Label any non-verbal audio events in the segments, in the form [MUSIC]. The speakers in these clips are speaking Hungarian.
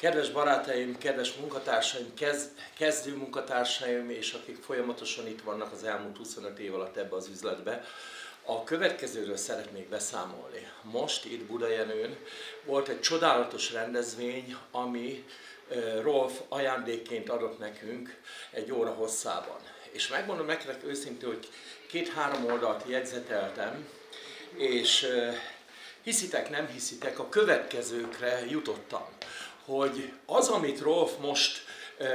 Kedves barátaim, kedves munkatársaim, kez, kezdő munkatársaim, és akik folyamatosan itt vannak az elmúlt 25 év alatt ebbe az üzletbe, a következőről szeretnék beszámolni. Most itt Budajenőn volt egy csodálatos rendezvény, ami Rolf ajándékként adott nekünk egy óra hosszában. És megmondom nektek őszintén, hogy két-három oldalt jegyzeteltem, és hiszitek, nem hiszitek, a következőkre jutottam hogy az, amit Rolf most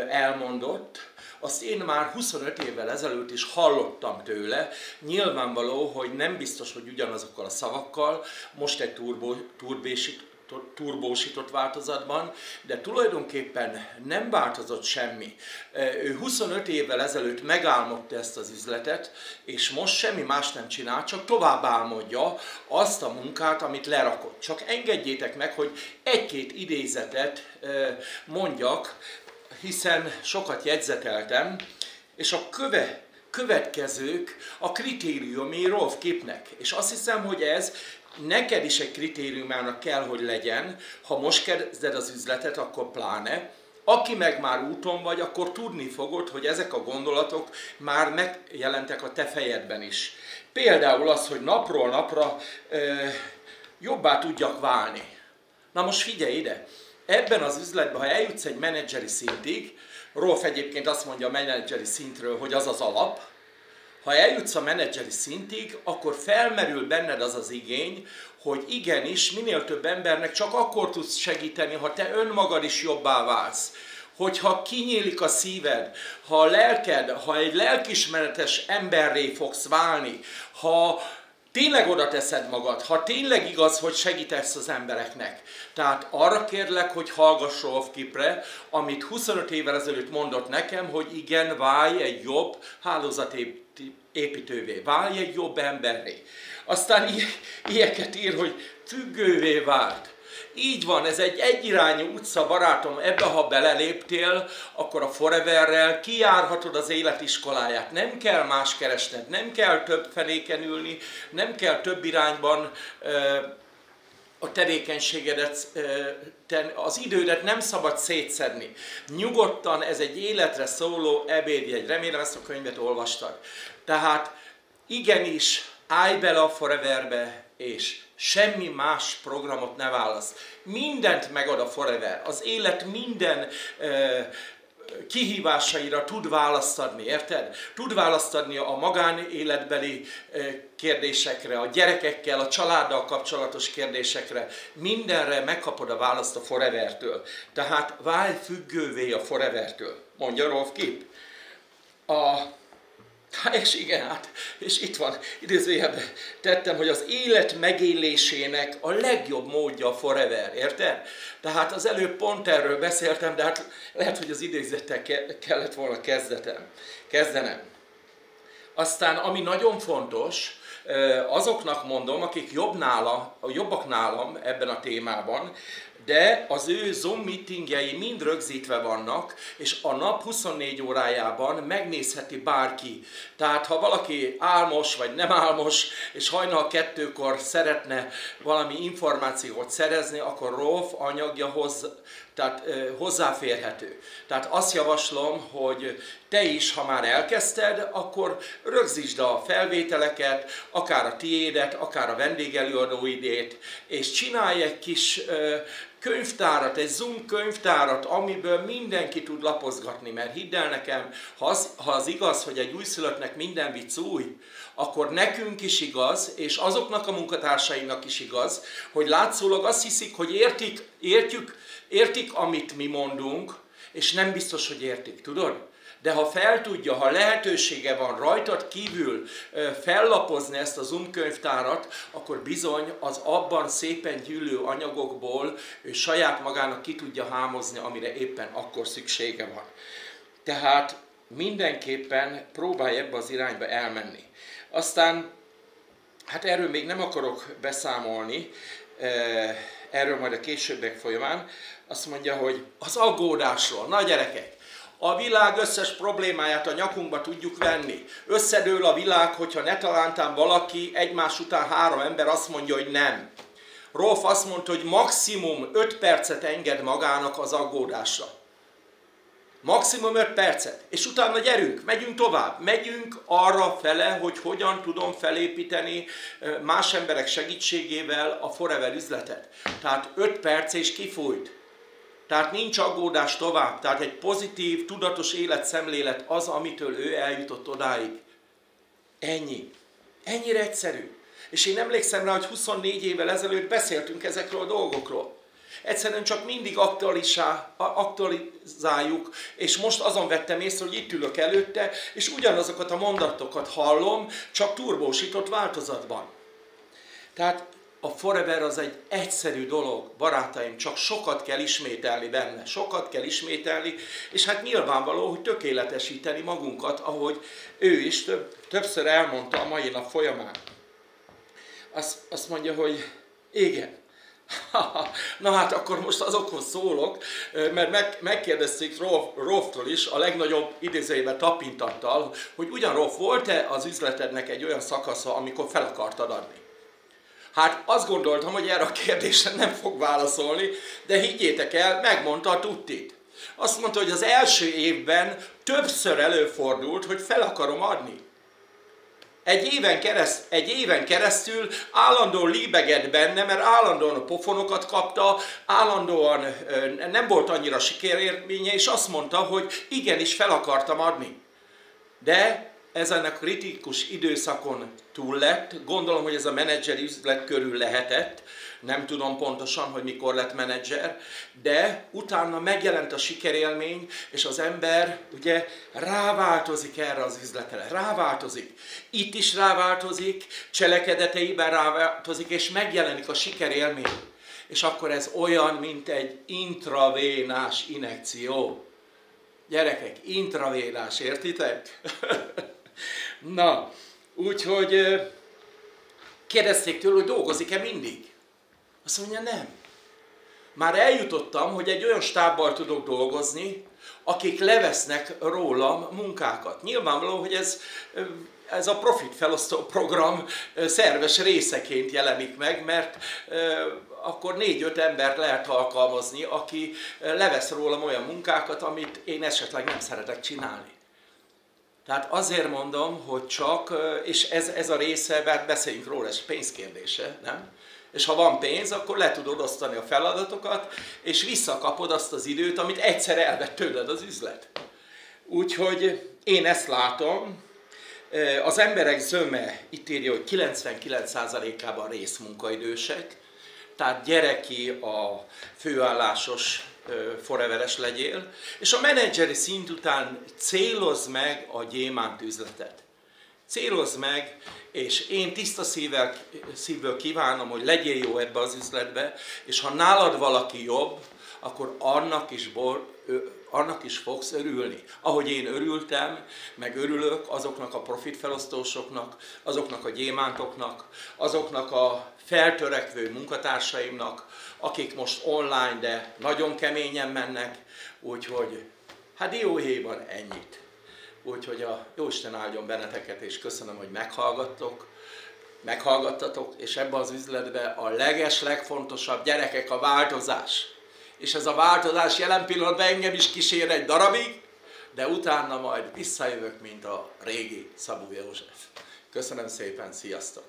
elmondott, azt én már 25 évvel ezelőtt is hallottam tőle. Nyilvánvaló, hogy nem biztos, hogy ugyanazokkal a szavakkal, most egy turbo, turbésít, turbósított változatban, de tulajdonképpen nem változott semmi. Ő 25 évvel ezelőtt megálmodta ezt az üzletet, és most semmi más nem csinál, csak tovább álmodja azt a munkát, amit lerakott. Csak engedjétek meg, hogy egy-két idézetet mondjak, hiszen sokat jegyzeteltem, és a köve, következők a kritériumi Rolf. És azt hiszem, hogy ez neked is egy kritériumának kell, hogy legyen, ha most kezded az üzletet, akkor pláne, aki meg már úton vagy, akkor tudni fogod, hogy ezek a gondolatok már megjelentek a te fejedben is. Például az, hogy napról napra ö, jobbá tudjak válni. Na most figyelj ide, ebben az üzletben, ha eljutsz egy menedzseri szintig, Rolf egyébként azt mondja a menedzseri szintről, hogy az az alap, ha eljutsz a menedzseri szintig, akkor felmerül benned az az igény, hogy igenis, minél több embernek csak akkor tudsz segíteni, ha te önmagad is jobbá válsz. Hogyha kinyílik a szíved, ha a lelked, ha egy lelkismeretes emberré fogsz válni, ha tényleg oda teszed magad, ha tényleg igaz, hogy segítesz az embereknek. Tehát arra kérlek, hogy hallgass Rolf Kipre, amit 25 évvel ezelőtt mondott nekem, hogy igen, válj egy jobb hálózatépítővé, válj egy jobb emberré. Aztán ilyeket ír, hogy függővé vált. Így van, ez egy egyirányú utca, barátom, ebbe ha beleléptél, akkor a Foreverrel kijárhatod az életiskoláját. Nem kell más keresned, nem kell több fenéken ülni, nem kell több irányban a tevékenységedet, az idődet nem szabad szétszedni. Nyugodtan, ez egy életre szóló ebédjegy. Remélem ezt a könyvet olvastad. Tehát igenis, állj bele a Foreverbe, és semmi más programot ne válasz. Mindent megad a Forever. Az élet minden kihívásaira tud választ adni, érted? Tud választ adni a magánéletbeli kérdésekre, a gyerekekkel, a családdal kapcsolatos kérdésekre. Mindenre megkapod a választ a Forever-től. Tehát válj függővé a Forever-től, mondja Rolf Kip. A [LAUGHS] és igen, hát, és itt van, idézőjelben tettem, hogy az élet megélésének a legjobb módja a forever, érted? Tehát az előbb pont erről beszéltem, de hát lehet, hogy az idézettel kellett volna kezdetem, kezdenem. Aztán, ami nagyon fontos, azoknak mondom, akik jobb nála, jobbak nálam ebben a témában, de az ő Zoom meetingjei mind rögzítve vannak, és a nap 24 órájában megnézheti bárki. Tehát ha valaki álmos vagy nem álmos, és hajnal kettőkor szeretne valami információt szerezni, akkor Rolf anyagja hoz, tehát hozzáférhető. Tehát azt javaslom, hogy te is, ha már elkezdted, akkor rögzítsd a felvételeket, akár a tiédet, akár a vendégelőadóidét, és csinálj egy kis könyvtárat, egy Zoom könyvtárat, amiből mindenki tud lapozgatni, mert hidd el nekem, ha az, ha az igaz, hogy egy újszülöttnek minden vicc új, akkor nekünk is igaz, és azoknak a munkatársainak is igaz, hogy látszólag azt hiszik, hogy értik, értjük, értik, amit mi mondunk, és nem biztos, hogy értik, tudod? de ha fel tudja, ha lehetősége van rajtad kívül fellapozni ezt a Zoom könyvtárat, akkor bizony az abban szépen gyűlő anyagokból ő saját magának ki tudja hámozni, amire éppen akkor szüksége van. Tehát mindenképpen próbálj ebbe az irányba elmenni. Aztán, hát erről még nem akarok beszámolni, erről majd a későbbek folyamán, azt mondja, hogy az aggódásról, na gyerekek, a világ összes problémáját a nyakunkba tudjuk venni. Összedől a világ, hogyha ne talántán valaki, egymás után három ember azt mondja, hogy nem. Rolf azt mondta, hogy maximum 5 percet enged magának az aggódásra. Maximum 5 percet. És utána gyerünk, megyünk tovább. Megyünk arra fele, hogy hogyan tudom felépíteni más emberek segítségével a Forever üzletet. Tehát 5 perc és kifújt. Tehát nincs aggódás tovább. Tehát egy pozitív, tudatos életszemlélet az, amitől ő eljutott odáig. Ennyi. Ennyire egyszerű. És én emlékszem rá, hogy 24 évvel ezelőtt beszéltünk ezekről a dolgokról. Egyszerűen csak mindig aktualizáljuk, és most azon vettem észre, hogy itt ülök előtte, és ugyanazokat a mondatokat hallom, csak turbósított változatban. Tehát a forever az egy egyszerű dolog, barátaim, csak sokat kell ismételni benne, sokat kell ismételni, és hát nyilvánvaló, hogy tökéletesíteni magunkat, ahogy ő is több, többször elmondta a mai nap folyamán. Azt, azt mondja, hogy igen, [LAUGHS] Na hát akkor most azokhoz szólok, mert meg, megkérdezték Rolf, Rolftól is a legnagyobb idézőjében tapintattal, hogy ugyan Rolf, volt-e az üzletednek egy olyan szakasza, amikor fel akartad adni? Hát azt gondoltam, hogy erre a kérdésre nem fog válaszolni, de higgyétek el, megmondta a tuttit. Azt mondta, hogy az első évben többször előfordult, hogy fel akarom adni. Egy éven, kereszt, egy éven keresztül állandóan líbegett benne, mert állandóan a pofonokat kapta, állandóan nem volt annyira sikerérménye, és azt mondta, hogy igenis fel akartam adni. De ezen a kritikus időszakon túl lett, gondolom, hogy ez a menedzseri üzlet körül lehetett, nem tudom pontosan, hogy mikor lett menedzser, de utána megjelent a sikerélmény, és az ember ugye ráváltozik erre az üzletre, ráváltozik. Itt is ráváltozik, cselekedeteiben ráváltozik, és megjelenik a sikerélmény. És akkor ez olyan, mint egy intravénás inekció. Gyerekek, intravénás, értitek? [LAUGHS] Na, úgyhogy kérdezték tőle, hogy dolgozik-e mindig. Azt mondja, nem. Már eljutottam, hogy egy olyan stábbal tudok dolgozni, akik levesznek rólam munkákat. Nyilvánvaló, hogy ez, ez a profit felosztó program szerves részeként jelenik meg, mert akkor négy-öt embert lehet alkalmazni, aki levesz rólam olyan munkákat, amit én esetleg nem szeretek csinálni. Tehát azért mondom, hogy csak, és ez, ez a része, mert beszéljünk róla, ez pénzkérdése, nem? És ha van pénz, akkor le tudod osztani a feladatokat, és visszakapod azt az időt, amit egyszer elvett tőled az üzlet. Úgyhogy én ezt látom, az emberek zöme itt írja, hogy 99%-ában részmunkaidősek, tehát gyereki a főállásos foreveres legyél, és a menedzseri szint után céloz meg a gyémánt üzletet. Céloz meg, és én tiszta szívvel, szívből kívánom, hogy legyél jó ebbe az üzletbe, és ha nálad valaki jobb, akkor annak is, bor, annak is fogsz örülni. Ahogy én örültem, meg örülök azoknak a profitfelosztósoknak, azoknak a gyémántoknak, azoknak a feltörekvő munkatársaimnak, akik most online, de nagyon keményen mennek, úgyhogy hát dióhéjban ennyit. Úgyhogy a Jóisten áldjon benneteket, és köszönöm, hogy meghallgattok, meghallgattatok, és ebbe az üzletbe a leges, legfontosabb gyerekek a változás. És ez a változás jelen pillanatban engem is kísér egy darabig, de utána majd visszajövök, mint a régi Szabó József. Köszönöm szépen, sziasztok!